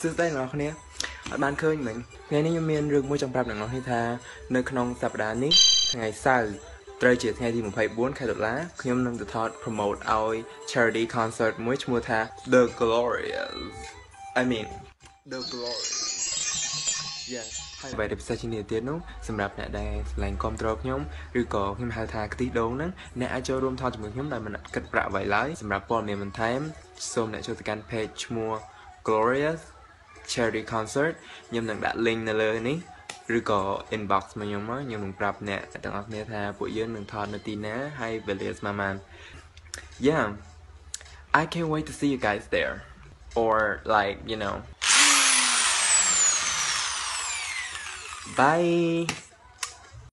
សួស្តីអ្នកនរគ្នាអត់បានឃើញមិញថ្ងៃនេះខ្ញុំមានរឿងមួយចង់ប្រាប់អ្នកនរគ្នាថានៅក្នុងសប្តាហ៍នេះថ្ងៃសៅរ៍ត្រូវជាថ្ងៃទី24ខែតុលាខ្ញុំនឹងទៅថត promote ឲ្យ charity concert មួយឈ្មោះថា The Glorious I mean The Glorious Yes ហើយបែរទៅពិសេសជាងនេះទៀតនោះសម្រាប់អ្នកដែលឆ្លងគ្រប់គ្រងខ្ញុំឬក៏ខ្ញុំហៅថាខ្ទិះដូងហ្នឹងអ្នកអាចចូលរួមថតជាមួយខ្ញុំដោយមិនគិតប្រាក់អ្វីឡើយសម្រាប់ព័ត៌មានបន្ថែមសូមអ្នកចូលទៅកាន់ page ឈ្មោះ Glorious Charity Concert ខ្ញុំនឹងដាក់ link នៅលើនេះឬក៏ inbox មកខ្ញុំមកខ្ញុំនឹងប្រាប់អ្នកទាំងអស់គ្នាថាពួកយើងនឹងថតនៅទីណាហើយវេលាស្មើម៉ាន Yeah I can't wait to see you guys there or like you know Bye